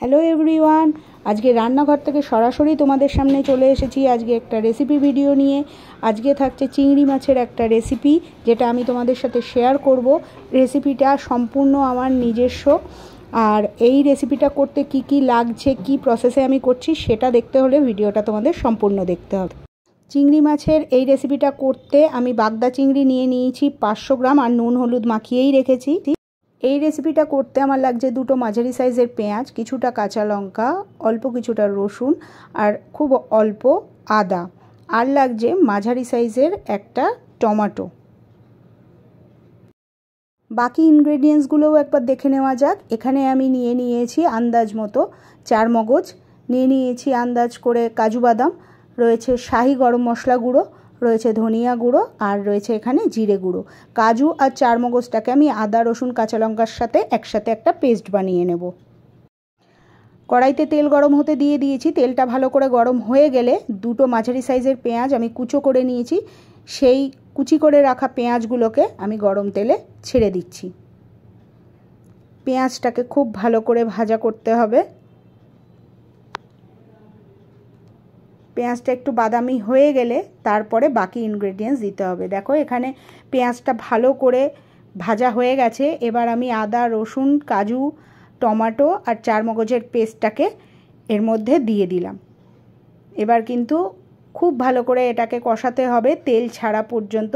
Hello everyone, আজকে রান্নাঘর থেকে সরাসরি তোমাদের সামনে চলে এসেছি আজকে একটা রেসিপি ভিডিও নিয়ে। আজকে থাকছে চিংড়ি মাছের একটা রেসিপি যেটা আমি তোমাদের সাথে শেয়ার করব। রেসিপিটা সম্পূর্ণ আমার নিজস্ব। আর এই রেসিপিটা করতে কি কি লাগছে, কি প্রসেসে আমি করছি, সেটা দেখতে হলে ভিডিওটা তোমাদের সম্পূর্ণ দেখতে হবে। চিংড়ি মাছের এই রেসিপিটা করতে আমি বাগদা চিংড়ি নিয়ে নিয়েছি, পাঁচশো গ্রাম আর নুন হলুদ মাখিয়েই রেখেছি। এই রেসিপিটা করতে আমার লাগছে দুটো মাঝারি সাইজের পেঁয়াজ, কিছুটা কাঁচা লঙ্কা, অল্প কিছুটা রসুন আর খুব অল্প আদা আর লাগছে মাঝারি সাইজের একটা টমাটো। বাকি ইনগ্রেডিয়েন্টসগুলোও একবার দেখে নেওয়া যাক। এখানে আমি নিয়ে নিয়েছি আন্দাজ মতো চার মগজ, নিয়ে নিয়েছি আন্দাজ করে কাজু বাদাম, রয়েছে শাহি গরম মশলা গুঁড়ো রয়েছে ধনিয়া গুঁড়ো আর রয়েছে এখানে জিরে গুঁড়ো। কাজু আর চার মগজটাকে আমি আদা, রসুন, কাঁচা লঙ্কার সাথে একসাথে একটা পেস্ট বানিয়ে নেব। কড়াইতে তেল গরম হতে দিয়ে দিয়েছি। তেলটা ভালো করে গরম হয়ে গেলে দুটো মাঝারি সাইজের পেঁয়াজ আমি কুচো করে নিয়েছি। সেই কুচি করে রাখা পেঁয়াজগুলোকে আমি গরম তেলে ছেড়ে দিচ্ছি। পেঁয়াজটাকে খুব ভালো করে ভাজা করতে হবে। পেঁয়াজটা একটু বাদামি হয়ে গেলে তারপরে বাকি ইনগ্রেডিয়েন্টস দিতে হবে। দেখো, এখানে পেঁয়াজটা ভালো করে ভাজা হয়ে গেছে। এবার আমি আদা, রসুন, কাজু, টমাটো আর চার মগজের পেস্টটাকে এর মধ্যে দিয়ে দিলাম। এবার কিন্তু খুব ভালো করে এটাকে কষাতে হবে তেল ছাড়া পর্যন্ত।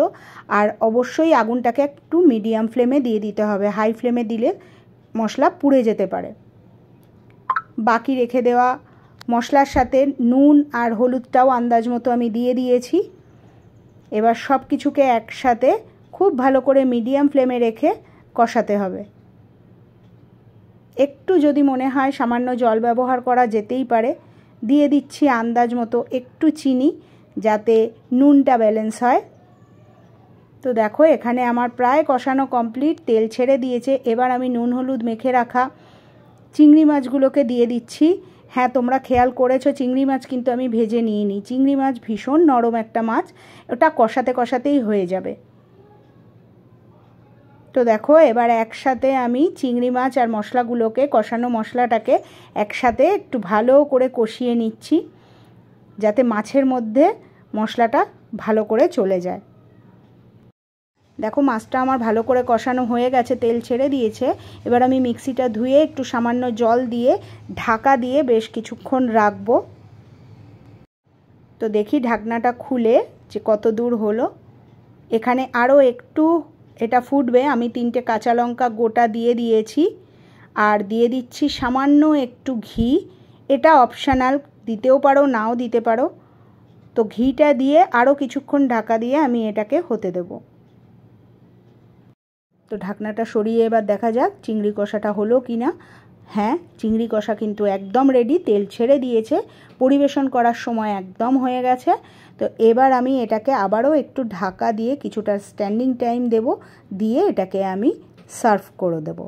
আর অবশ্যই আগুনটাকে একটু মিডিয়াম ফ্লেমে দিয়ে দিতে হবে। হাই ফ্লেমে দিলে মশলা পুড়ে যেতে পারে। বাকি রেখে দেওয়া মশলার সাথে নুন আর হলুদটাও আন্দাজ মতো আমি দিয়ে দিয়েছি। এবার সব কিছুকে একসাথে খুব ভালো করে মিডিয়াম ফ্লেমে রেখে কষাতে হবে। একটু যদি মনে হয় সামান্য জল ব্যবহার করা যেতেই পারে, দিয়ে দিচ্ছি আন্দাজ মতো একটু চিনি যাতে নুনটা ব্যালেন্স হয়। তো দেখো, এখানে আমার প্রায় কষানো কমপ্লিট, তেল ছেড়ে দিয়েছে। এবার আমি নুন হলুদ মেখে রাখা চিংড়ি মাছগুলোকে দিয়ে দিচ্ছি। হ্যাঁ তোমরা খেয়াল করেছ, চিংড়ি মাছ কিন্তু আমি ভেজে নিয়ে নিই চিংড়ি মাছ ভীষণ নরম একটা মাছ, ওটা কষাতে কষাতেই হয়ে যাবে। তো দেখো, এবার একসাথে আমি চিংড়ি মাছ আর মশলাগুলোকে, কষানো মশলাটাকে একসাথে একটু ভালো করে কষিয়ে নিচ্ছি, যাতে মাছের মধ্যে মশলাটা ভালো করে চলে যায়। দেখো মাছটা আমার ভালো করে কষানো হয়ে গেছে, তেল ছেড়ে দিয়েছে। এবার আমি মিক্সিটা ধুয়ে একটু সামান্য জল দিয়ে ঢাকা দিয়ে বেশ কিছুক্ষণ রাখব। তো দেখি ঢাকনাটা খুলে যে কত দূর হলো। এখানে আরও একটু এটা ফুটবে, আমি তিনটে কাঁচা লঙ্কা গোটা দিয়ে দিয়েছি। আর দিয়ে দিচ্ছি সামান্য একটু ঘি। এটা অপশানাল, দিতেও পারো, নাও দিতে পারো। তো ঘিটা দিয়ে আরও কিছুক্ষণ ঢাকা দিয়ে আমি এটাকে হতে দেবো। তো ঢাকনাটা সরিয়ে এবার দেখা যাক চিংড়ি কষাটা হলো কি না। হ্যাঁ চিংড়ি কষা কিন্তু একদম রেডি তেল ছেড়ে দিয়েছে, পরিবেশন করার সময় একদম হয়ে গেছে। তো এবার আমি এটাকে আবারও একটু ঢাকা দিয়ে কিছুটা স্ট্যান্ডিং টাইম দেব, দিয়ে এটাকে আমি সার্ভ করে দেব।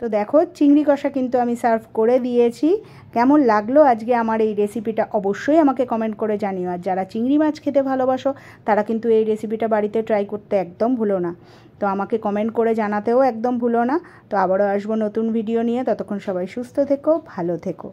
তো দেখো, চিংড়ি কষা কিন্তু আমি সার্ভ করে দিয়েছি। কেমন লাগল আজকে আমার এই রেসিপিটা অবশ্যই আমাকে কমেন্ট করে জানিও। আর যারা চিংড়ি মাছ খেতে ভালোবাসো, তারা কিন্তু এই রেসিপিটা বাড়িতে ট্রাই করতে একদম ভুলো না। তো আমাকে কমেন্ট করে জানাতেও একদম ভুলো না। তো আবারও আসব নতুন ভিডিও নিয়ে। ততক্ষণ সবাই সুস্থ থেকো, ভালো থেকো।